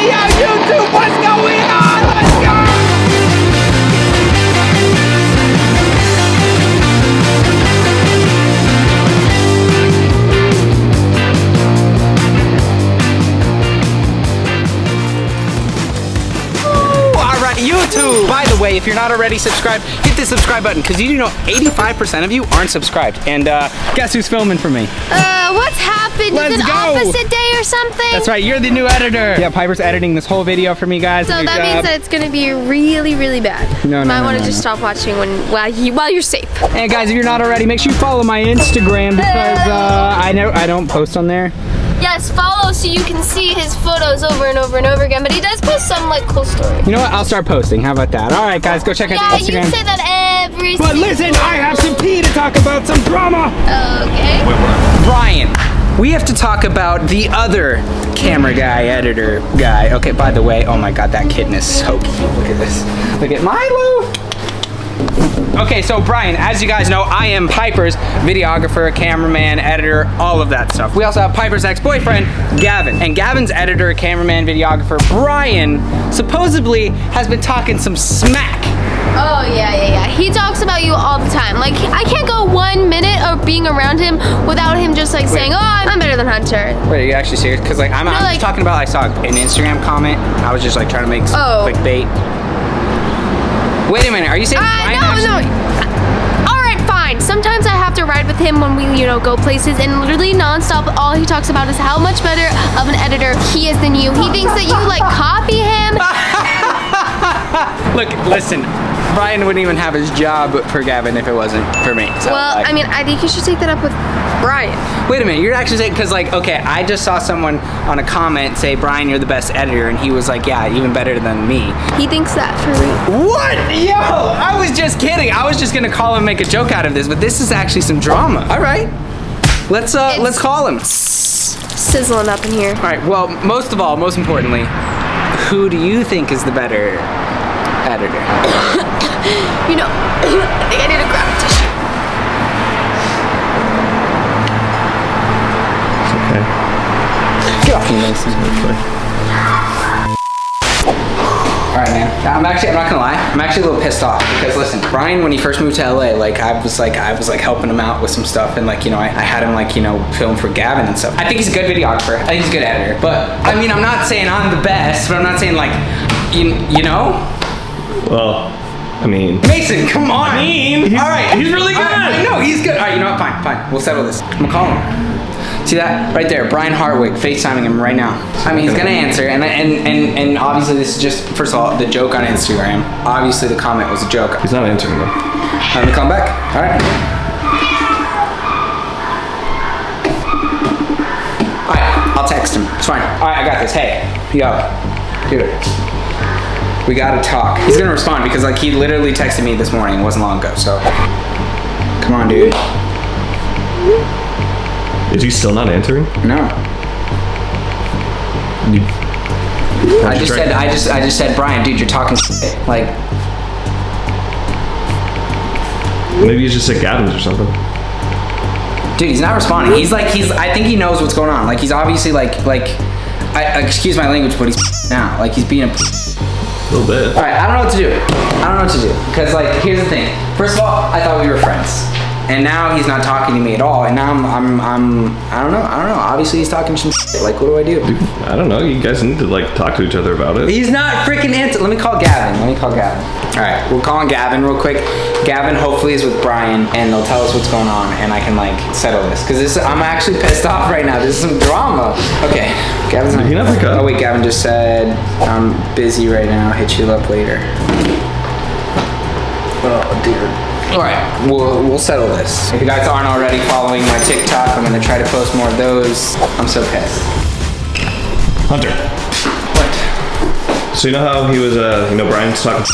Hey, yo, YouTube, way, if you're not already subscribed, hit the subscribe button because you do know 85% of you aren't subscribed. And uh, guess who's filming for me? Uh, what's happened? Let's Is it go. opposite day or something? That's right, you're the new editor. Yeah, Piper's editing this whole video for me, guys. So Good that job. means that it's gonna be really, really bad. No, no, Might no, want to no, just stop watching when while you while you're safe. And guys, if you're not already, make sure you follow my Instagram because uh, I know I don't post on there. Yes, follow so you can see his photos over and over and over again. But he does post some like cool stories. You know what? I'll start posting. How about that? All right, guys, go check out Yeah, the you Instagram. say that every. but listen, I have some tea to talk about some drama. Okay. Brian, we have to talk about the other camera guy, editor guy. Okay, by the way, oh my god, that kitten is so cute. Look at this. Look at Milo. Okay, so Brian, as you guys know, I am Piper's videographer, cameraman, editor, all of that stuff. We also have Piper's ex-boyfriend, Gavin. And Gavin's editor, cameraman, videographer, Brian, supposedly has been talking some smack Oh yeah, yeah, yeah. He talks about you all the time. Like I can't go one minute of being around him without him just like saying, "Oh, I'm better than Hunter." Wait, are you actually serious? Because like I'm, I'm like- just talking about I saw an Instagram comment. I was just like trying to make some Oh. clickbait. Wait a minute, are you saying Uh, no, actually- no. All right, fine. Sometimes I have to ride with him when we, you know, go places, and literally nonstop, all he talks about is how much better of an editor he is than you. He thinks that you like copy him. Look, listen. Brian wouldn't even have his job for Gavin if it wasn't for me. So, Well, like- I mean, I think you should take that up with Brian. wait a minute. You're actually saying because like, okay, I just saw someone on a comment say, "Brian, you're the best editor," and he was like, "Yeah, even better than me." He thinks that for me. What? Yo, I was just kidding. I was just gonna call him, and make a joke out of this, but this is actually some drama. All right, let's uh, It's- let's call him. Sizzling up in here. All right. Well, most of all, most importantly, who do you think is the better editor? You know, I think I need a grab a tissue. Okay. Get off me, Mason. All right, man. I'm actually, I'm not gonna lie. I'm actually a little pissed off because listen, Brian, when he first moved to LA, like I was like, I was like helping him out with some stuff, and like you know, I, I had him like you know film for Gavin and stuff. I think he's a good videographer. I think he's a good editor. But I mean, I'm not saying I'm the best, but I'm not saying like, you, you know, Well, I mean, Mason, come on. I mean, he's- all right, he's really good. I know he's good. All right, you know what? Fine, fine. We'll settle this. I'm gonna call him. See that right there, Brian Hartwig, FaceTiming him right now. I mean, he's gonna answer, and and and and obviously this is just first of all the joke on Instagram. Obviously the comment was a joke. he's not answering though. I'm gonna come back. All right. All right, I'll text him. It's fine. All right, I got this. Hey, yo, dude. We gotta talk. He's gonna respond because like he literally texted me this morning. It wasn't long ago. So, come on, dude. Is he still not answering? No. You, I just said. I just. I just said, Brian, dude, you're talking shit. Like, maybe he's just at Gavin's or something. dude, he's not responding. He's like, he's. I think he knows what's going on. Like, he's obviously like, like, I, excuse my language, but he's now. Like, he's being a. A little bit. All right, I don't know what to do. I don't know what to do because like here's the thing. First of all, I thought we were friends, and now he's not talking to me at all. And now I'm I'm I'm I don't know I don't know. Obviously he's talking some shit. Like what do I do? I don't know. You guys need to like talk to each other about it. He's not freaking answering. Let me call Gavin. Let me call Gavin. All right, we're calling Gavin real quick. Gavin hopefully is with Brian, and they'll tell us what's going on, and I can like settle this because this I'm actually pissed off right now. This is some drama. Okay, Gavin's not. Did he not pick up? Oh wait, Gavin just said I'm busy right now. Hit you up later. Oh dear. All right, we'll we'll settle this. If you guys aren't already following my TikTok, I'm gonna try to post more of those. I'm so pissed. Hunter. What? So you know how he was, uh, you know, Brian's talking.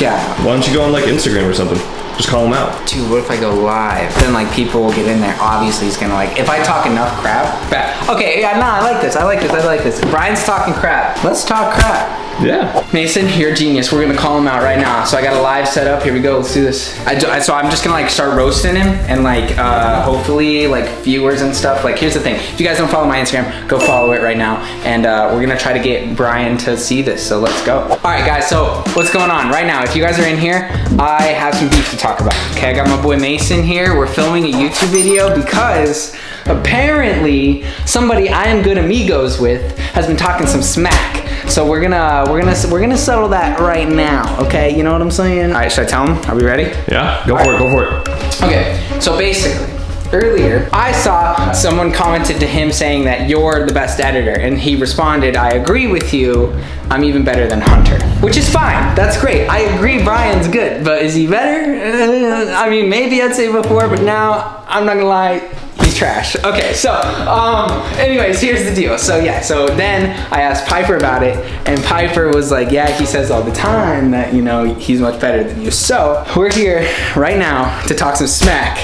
Yeah. Why don't you go on like Instagram or something? Just call him out. Dude, what if I go live? Then like people will get in there. Obviously, he's gonna like. If I talk enough crap, bad. Okay, yeah, no, I like this. I like this. I like this. Brian's talking crap. Let's talk crap. Yeah. Mason, you're a genius. We're gonna call him out right now. So I got a live set up. Here we go. Let's do this. I, do- I- so I'm just gonna like start roasting him and like uh, hopefully like viewers and stuff. Like here's the thing. If you guys don't follow my Instagram, go follow it right now. And uh, we're gonna try to get Brian to see this. So let's go. All right, guys. So what's going on right now? If you guys are in here, I have some beef to talk about. Okay, I got my boy Mason here. We're filming a YouTube video because apparently somebody I am good amigos with has been talking some smack. So we're gonna we're gonna we're gonna settle that right now. Okay, you know what I'm saying? All right, should I tell him? Are we ready? Yeah. Go for it. Go for it. Okay, so basically, earlier I saw someone commented to him saying that you're the best editor, and he responded, I agree with you, I'm even better than Hunter. Which is fine, that's great. I agree Brian's good, but is he better? Uh, I mean, maybe I'd say before, but now, I'm not gonna lie, he's trash. Okay, so, um, anyways, here's the deal. So yeah, so then I asked Piper about it, and Piper was like, yeah, he says all the time that, you know, he's much better than you. So, we're here right now to talk some smack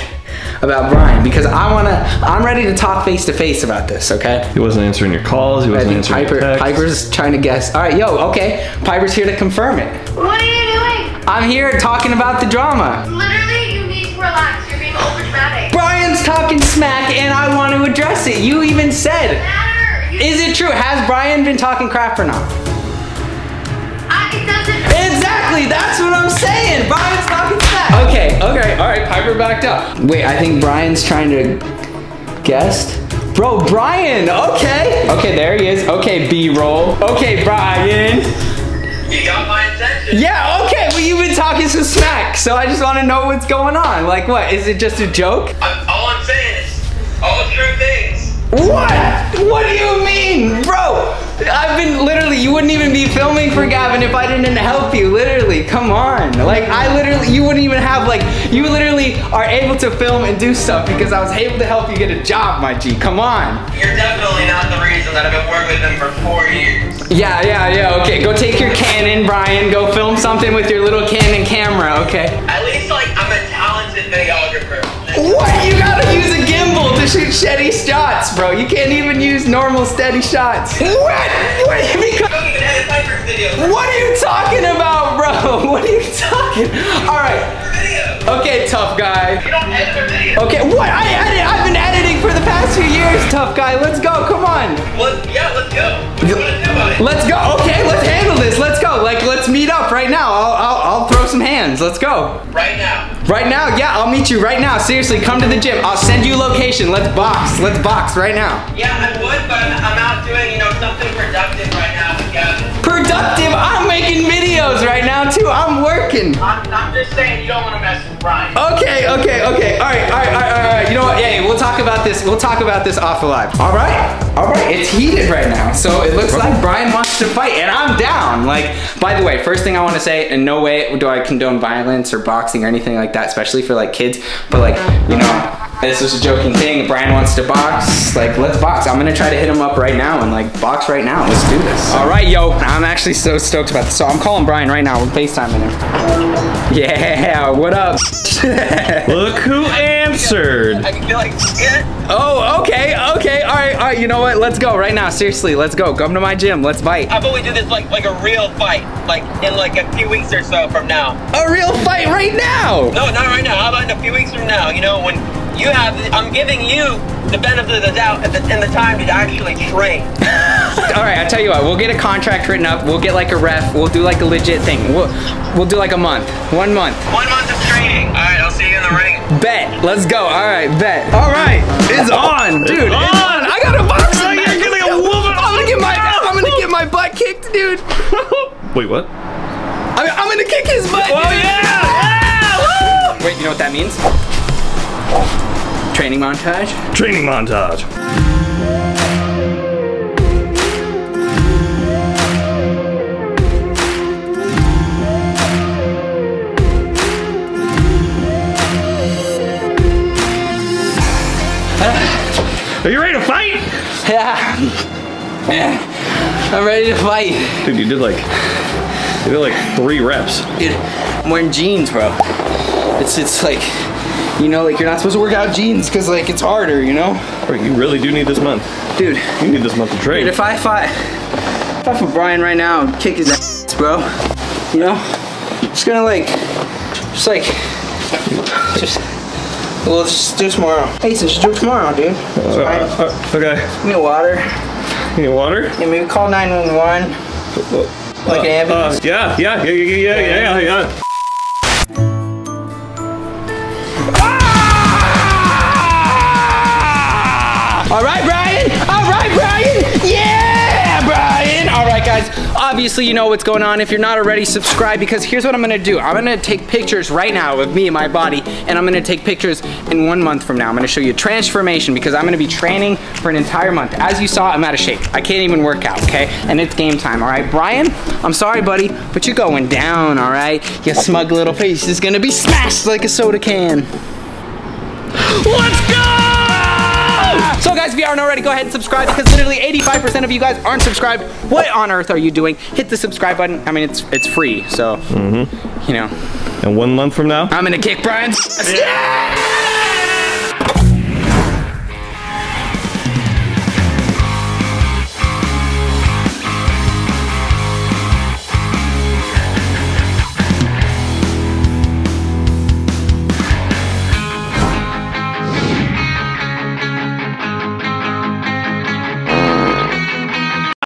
about Brian because I wanna, I'm ready to talk face to face about this, okay? He wasn't answering your calls. He wasn't answering Piper, your texts. Piper's trying to guess. All right, yo, okay. Piper's here to confirm it. What are you doing? I'm here talking about the drama. Literally, talking smack and I want to address it. You even said, is it true? Has Brian been talking crap or not? I. Exactly, that's what I'm saying. Brian's talking smack. Okay, okay, all right, Piper backed up. Wait, I think Brian's trying to guess. Bro, Brian, okay. Okay, there he is. Okay, B-roll. Okay, Brian. You got my attention. Yeah, okay, well, you've been talking some smack, so I just want to know what's going on. Like, what? Is it just a joke? I'm, all I'm saying is all true things. What? What do you mean? Bro, I've been literally, you wouldn't even be filming for Gavin if I didn't help you. Literally, come on. Like, I literally, you wouldn't even have, like, you literally are able to film and do stuff because I was able to help you get a job, my G. Come on. You're definitely not the reason that I've been working with them for four years. Yeah, yeah, yeah, okay. Go take your Canon, Brian. Go film something with your little Canon camera, okay? At least like I'm a talented videographer. What? You gotta use gimbal to shoot steady shots, bro. You can't even use normal steady shots. What? What? Because, I don't even edit Piper's videos. what are you talking about, bro? What are you talking? All right. Okay, tough guy. You don't edit their videos. Okay, what? I edit. I've been editing for the past few years, tough guy. Let's go. Come on. Yeah, let's go. What do you want to do about it? Let's go. Okay, let's handle this. Let's go. Like, let's meet up right now. I'll, I'll, I'll throw some hands. Let's go. Right now. Right now, yeah, I'll meet you right now. Seriously, come to the gym. I'll send you location. Let's box. Let's box right now. Yeah, I would, but I'm, I'm out doing you know something productive right now with Gavin. Productive. I'm making videos right now too. I'm working. I'm, I'm just saying you don't want to mess with Brian. Okay, okay, okay. All right, all right, all right, all right. You know what? Yeah, we'll talk about this. We'll talk about this off the live. All right, all right. It's heated right now, so it looks like Brian wants to fight, and I'm down. Like, by the way, first thing I want to say, in no way do I condone violence or boxing or anything like that, especially for like kids. But like, you know, this was a joking thing. Brian wants to box. Like, let's box. I'm gonna try to hit him up right now and like box right now. Let's do this. All right, yo. I'm actually so stoked about this. So I'm calling Brian right now. We're FaceTiming him. Yeah, what up? Look who answered. I can feel like. Oh, okay, okay, all right, all right. You know what? Let's go right now. Seriously, let's go. Come to my gym. Let's fight. How about we do this like like a real fight, like in like a few weeks or so from now? A real fight right now. No, not right now. How about in a few weeks from now? You know, when you have, I'm giving you the benefit of the doubt at the, in the time to actually train. All right, I tell you what. We'll get a contract written up. We'll get like a ref. We'll do like a legit thing. We'll we'll do like a month. One month. One month of training. All right, I'll see you in the ring. Bet. Let's go. All right, bet. All right, it's on, dude. It's on. I got a box. You're gonna get whooped. I'm gonna get my I'm gonna get my butt kicked, dude. Wait, what? I'm, I'm gonna kick his butt. Oh dude. yeah! yeah! Wait, you know what that means? Training montage. Training montage. Yeah. Yeah. I'm ready to fight. Dude, you did like, you did like three reps. Dude, I'm wearing jeans, bro. It's it's like, you know, like you're not supposed to work out jeans because like it's harder, you know? You really do need this month. Dude, You need this month to dude, train. if I fight, off of Brian right now and kick his ass, bro. You know? Just gonna like, just like, just, We'll just do tomorrow. Hey, so just do tomorrow, dude. Uh, uh, okay. Give me water. You need water? Yeah, maybe call 911. Uh, like an uh, ambulance? Uh, yeah, yeah, yeah, yeah, yeah, yeah, yeah. yeah. Ah! All right, Brian. Obviously, you know what's going on. If you're not already, subscribe because here's what I'm gonna do. I'm gonna take pictures right now of me and my body, and I'm gonna take pictures in one month from now. I'm gonna show you transformation because I'm gonna be training for an entire month. As you saw, I'm out of shape. I can't even work out, okay? And it's game time, all right? Brian, I'm sorry, buddy, but you're going down, all right? Your smug little face is gonna be smashed like a soda can. Let's go! So guys, if you aren't already, go ahead and subscribe because literally 85% of you guys aren't subscribed. What on earth are you doing? Hit the subscribe button. I mean, it's it's free, so, mm-hmm. you know. And one month from now? I'm gonna kick Brian's. Yeah!